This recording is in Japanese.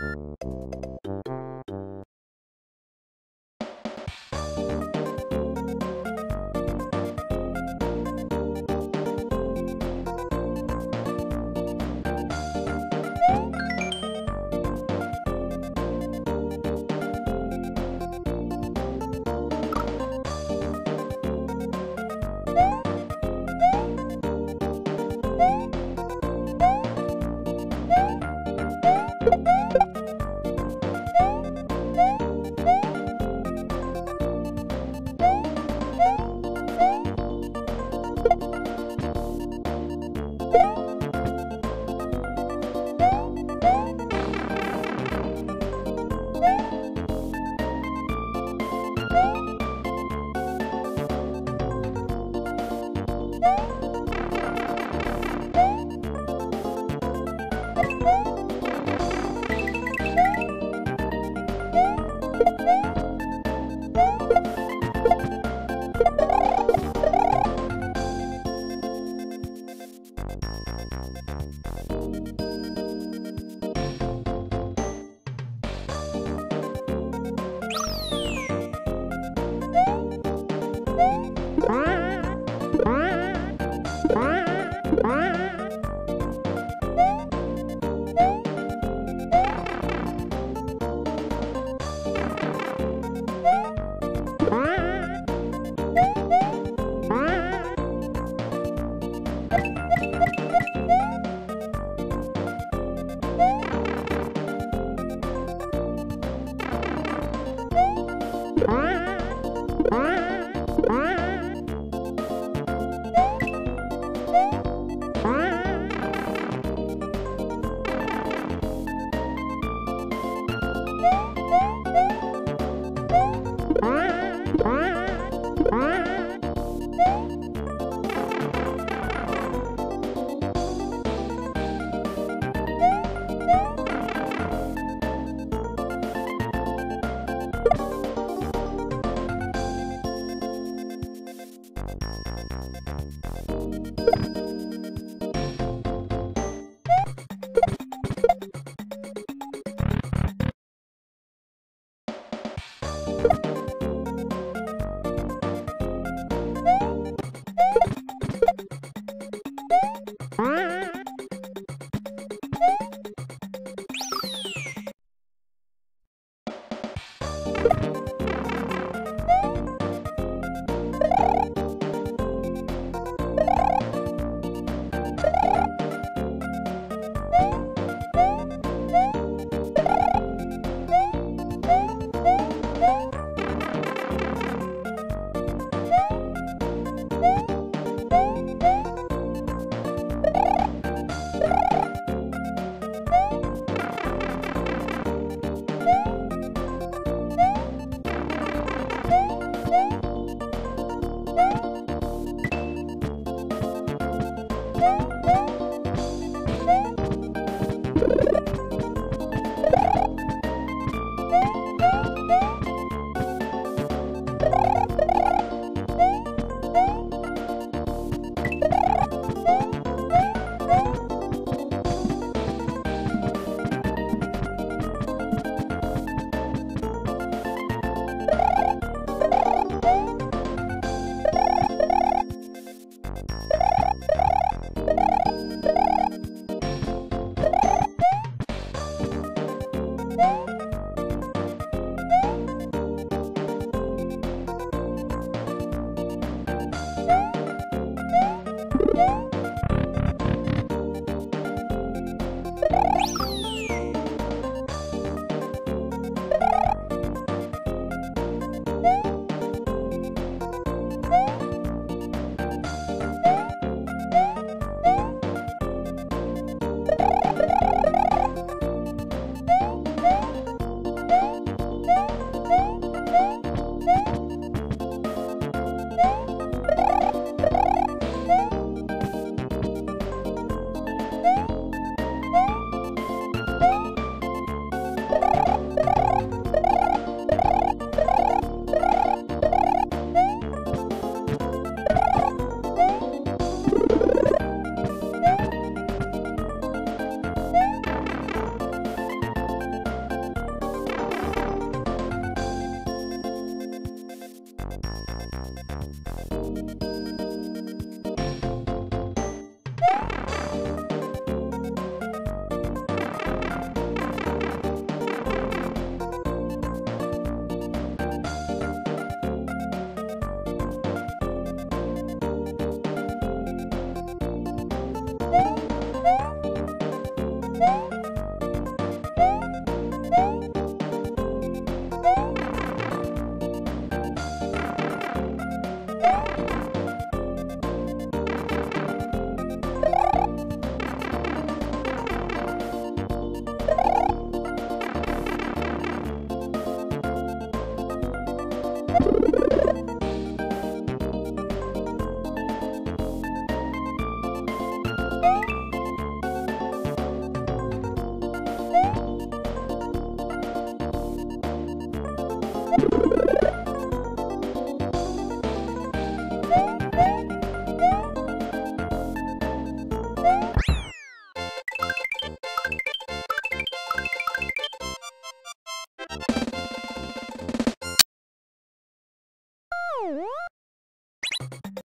you Huh?